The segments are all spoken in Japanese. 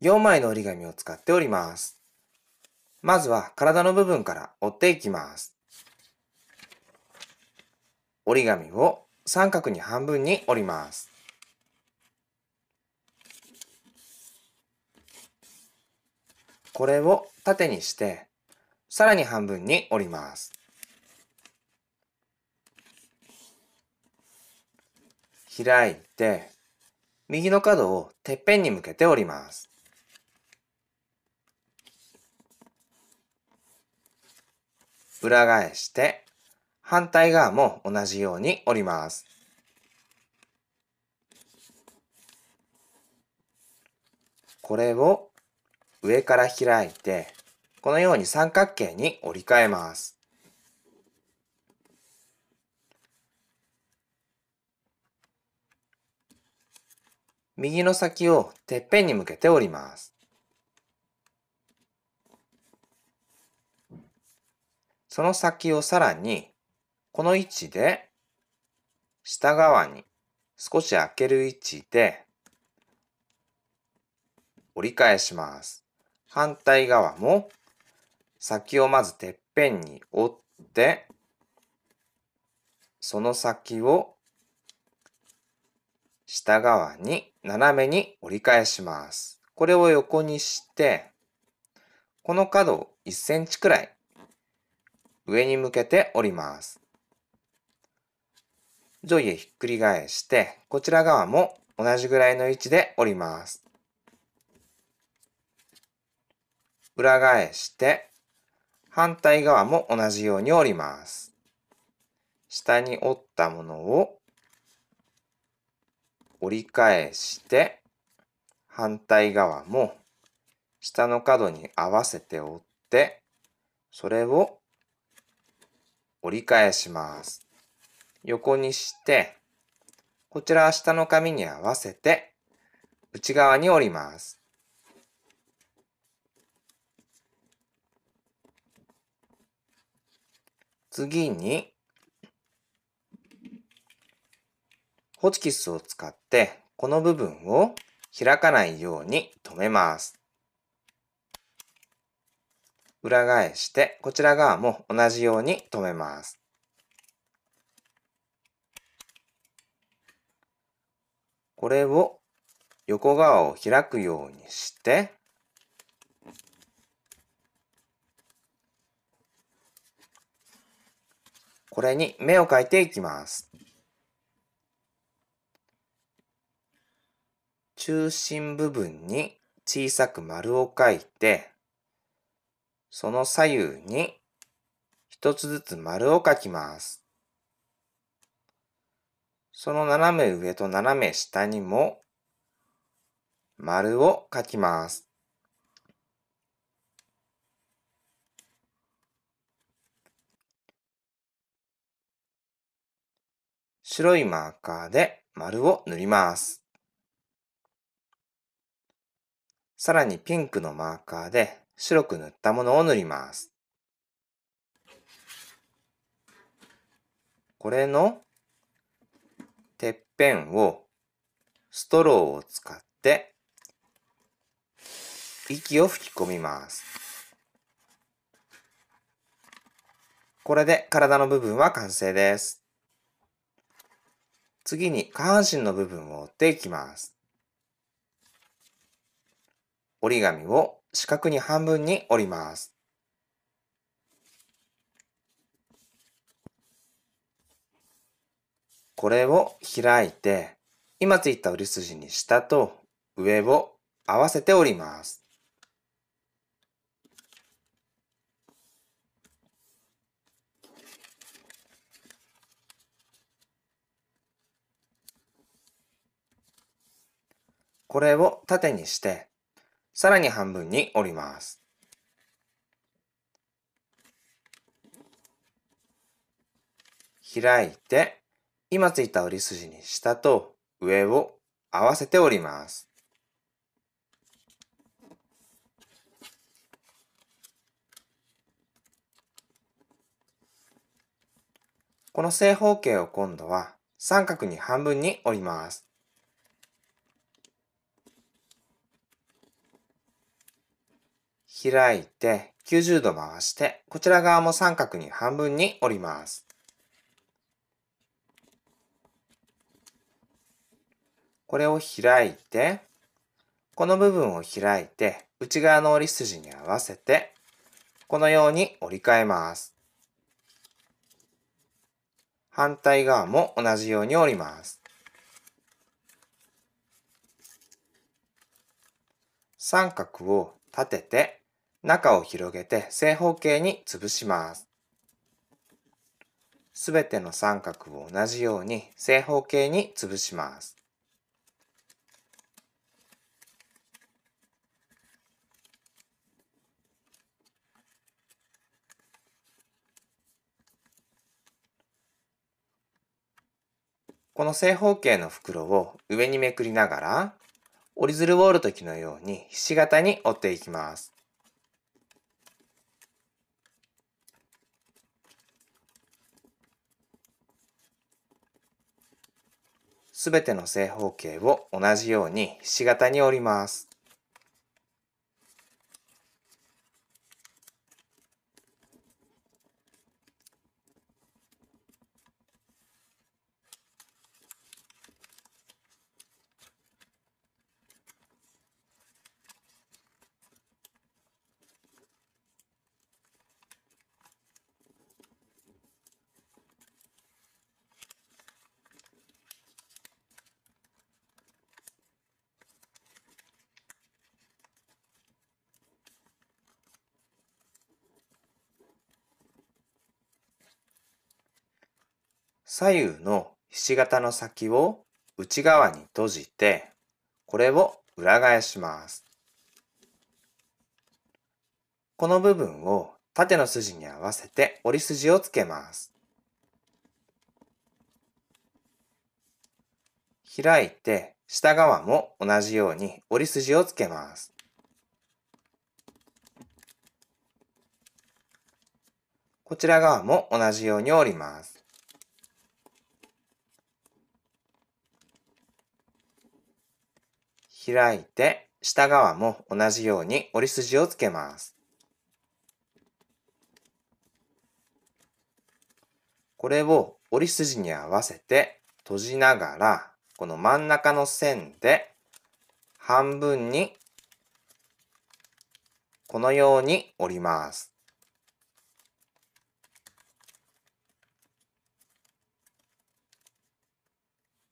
4枚の折り紙を使って折ります。まずは体の部分から折っていきます。折り紙を三角に半分に折ります。これを縦にして、さらに半分に折ります。開いて、右の角をてっぺんに向けて折ります。裏返して、反対側も同じように折ります。これを上から開いて、このように三角形に折り替えます。右の先をてっぺんに向けて折ります。その先をさらに、この位置で、下側に少し開ける位置で、折り返します。反対側も、先をまずてっぺんに折って、その先を下側に斜めに折り返します。これを横にして、この角を1センチくらい上に向けて折ります。上下ひっくり返して、こちら側も同じぐらいの位置で折ります。裏返して、反対側も同じように折ります。下に折ったものを折り返して、反対側も下の角に合わせて折って、それを折り返します。横にして、こちらは下の紙に合わせて内側に折ります。次に、ホチキスを使ってこの部分を開かないように留めます。裏返してこちら側も同じように留めます。これを横側を開くようにしてこれに目を描いていきます。中心部分に小さく丸を描いて、その左右に一つずつ丸を描きます。その斜め上と斜め下にも丸を描きます。白いマーカーで丸を塗ります。さらにピンクのマーカーで白く塗ったものを塗ります。これのてっぺんをストローを使って息を吹き込みます。これで体の部分は完成です。次に下半身の部分を折っていきます。折り紙を四角に半分に折ります。これを開いて、今ついた折り筋に下と上を合わせて折ります。これを縦にして、さらに半分に折ります。開いて、今ついた折り筋に下と上を合わせて折ります。この正方形を今度は三角に半分に折ります。開いて90度回して、こちら側も三角に半分に折ります。これを開いて、この部分を開いて、内側の折り筋に合わせて、このように折り替えます。反対側も同じように折ります。三角を立てて中を広げて正方形に潰します。すべての三角を同じように正方形に潰します。この正方形の袋を上にめくりながら、折り鶴を折るときのようにひし形に折っていきます。すべての正方形を同じようにひし形に折ります。左右のひし形の先を内側に閉じて、これを裏返します。この部分を縦の筋に合わせて折り筋をつけます。開いて下側も同じように折り筋をつけます。こちら側も同じように折ります。開いて下側も同じように折り筋をつけます。これを折り筋に合わせて閉じながらこの真ん中の線で半分にこのように折ります。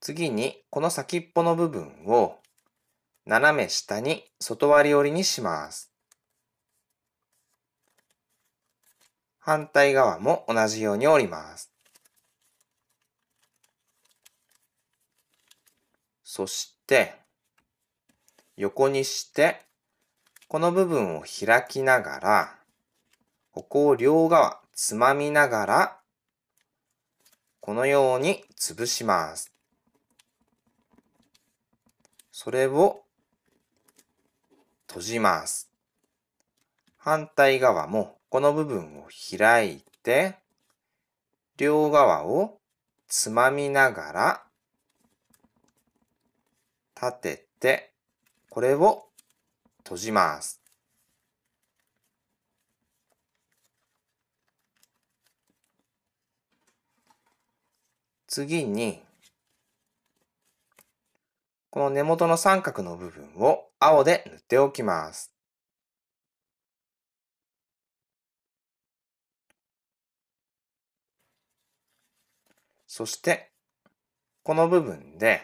次にこの先っぽの部分を斜め下に外割り折りにします。反対側も同じように折ります。そして、横にして、この部分を開きながら、ここを両側つまみながら、このように潰します。それを閉じます。反対側もこの部分を開いて、両側をつまみながら立てて、これを閉じます。次に、この根元の三角の部分を青で塗っておきます。そして、この部分で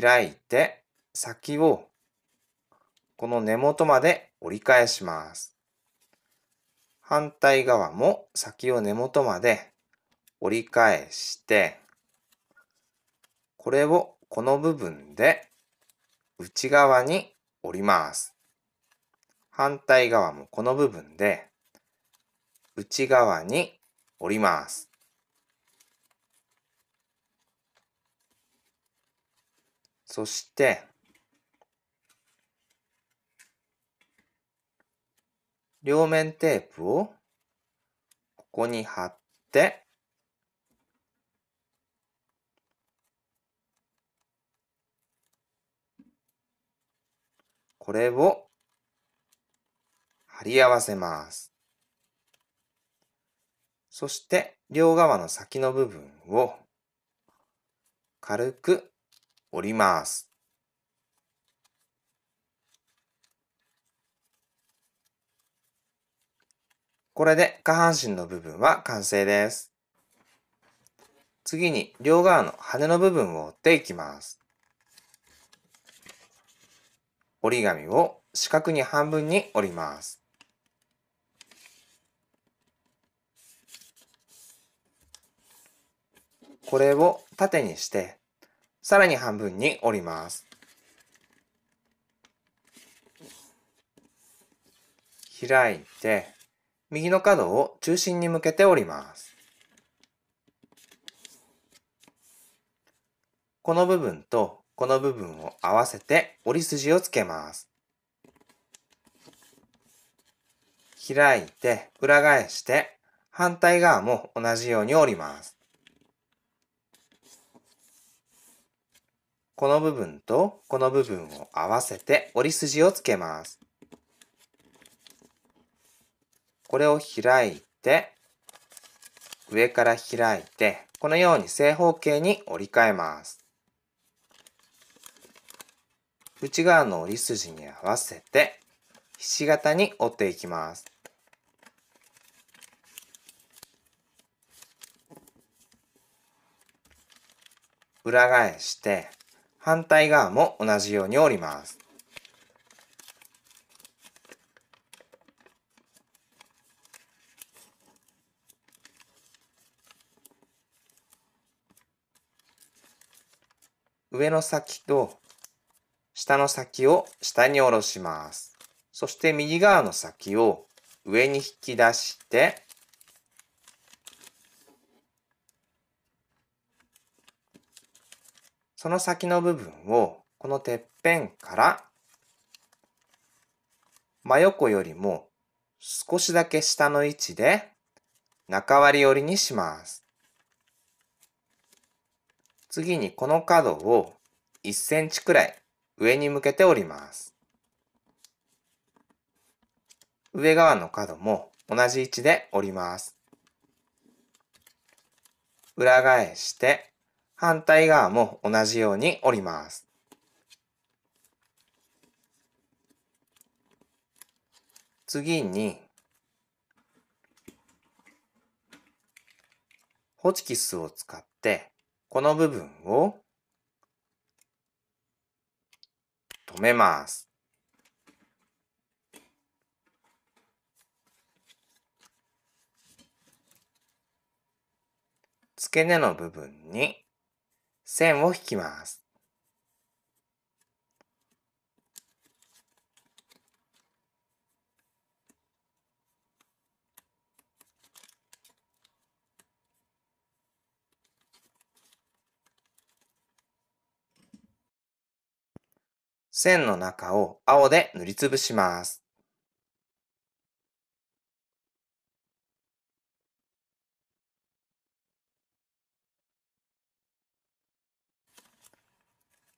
開いて先をこの根元まで折り返します。反対側も先を根元まで折り返してこれをこの部分で内側に折ります。反対側もこの部分で内側に折ります。そして両面テープをここに貼ってこれを貼り合わせます。そして両側の先の部分を軽く折ります。これで下半身の部分は完成です。次に両側の羽の部分を折っていきます。折り紙を四角に半分に折ります。これを縦にして、さらに半分に折ります。開いて、右の角を中心に向けて折ります。この部分とこの部分を合わせて折り筋をつけます。開いて裏返して反対側も同じように折ります。この部分とこの部分を合わせて折り筋をつけます。これを開いて、上から開いて、このように正方形に折り替えます。内側の折り筋に合わせて、ひし形に折っていきます。裏返して、反対側も同じように折ります。上の先と下の先を下に下ろします。そして右側の先を上に引き出してその先の部分をこのてっぺんから真横よりも少しだけ下の位置で中割り折りにします。次にこの角を1センチくらい上に向けて折ります。上側の角も同じ位置で折ります。裏返して反対側も同じように折ります。次に、ホチキスを使って、この部分を止めます。付け根の部分に線を引きます。線の中を青で塗りつぶします。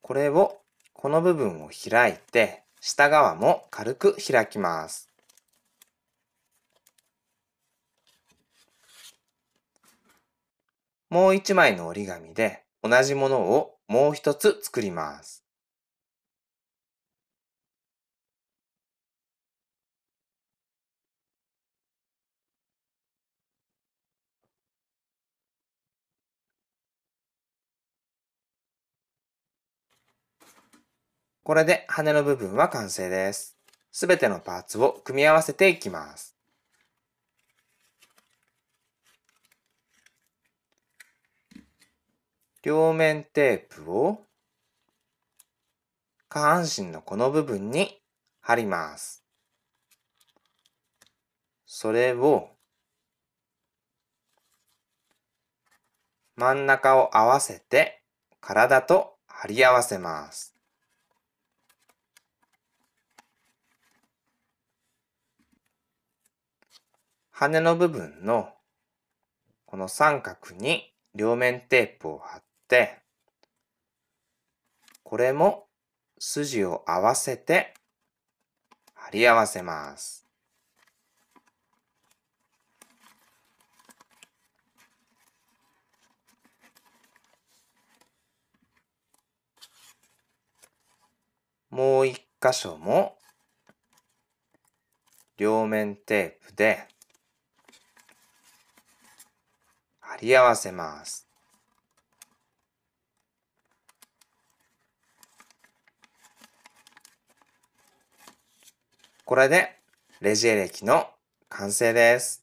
これをこの部分を開いて下側も軽く開きます。もう一枚の折り紙で同じものをもう一つ作ります。これで羽の部分は完成です。すべてのパーツを組み合わせていきます。両面テープを下半身のこの部分に貼ります。それを真ん中を合わせて体と貼り合わせます。羽の部分のこの三角に両面テープを貼って、これも筋を合わせて貼り合わせます。もう一箇所も両面テープで貼り合わせます。これでレジエレキの完成です。